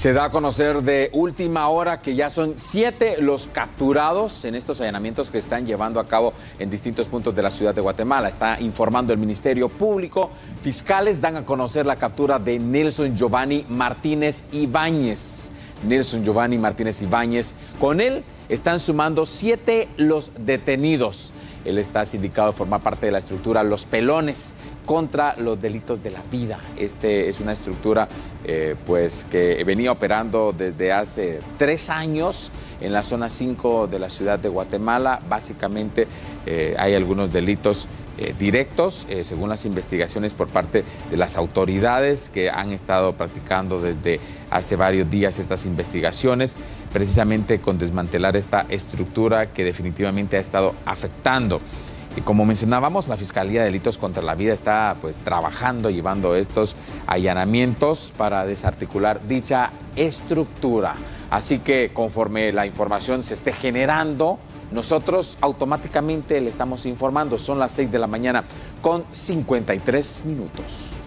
Se da a conocer de última hora que ya son siete los capturados en estos allanamientos que están llevando a cabo en distintos puntos de la ciudad de Guatemala. Está informando el Ministerio Público. Fiscales dan a conocer la captura de Nelson Giovanni Martínez Ibáñez. Nelson Giovanni Martínez Ibáñez. Con él están sumando siete los detenidos. Él está sindicado a formar parte de la estructura Los Pelones contra los delitos de la vida. Este es una estructura eh, pues que venía operando desde hace tres años en la zona 5 de la ciudad de Guatemala. Básicamente eh, hay algunos delitos eh, directos, según las investigaciones por parte de las autoridades que han estado practicando desde hace varios días estas investigaciones, precisamente con desmantelar esta estructura que definitivamente ha estado afectando y como mencionábamos, la Fiscalía de Delitos contra la Vida está pues trabajando, llevando estos allanamientos para desarticular dicha estructura. Así que conforme la información se esté generando, nosotros automáticamente le estamos informando. Son las 6 de la mañana con 53 minutos.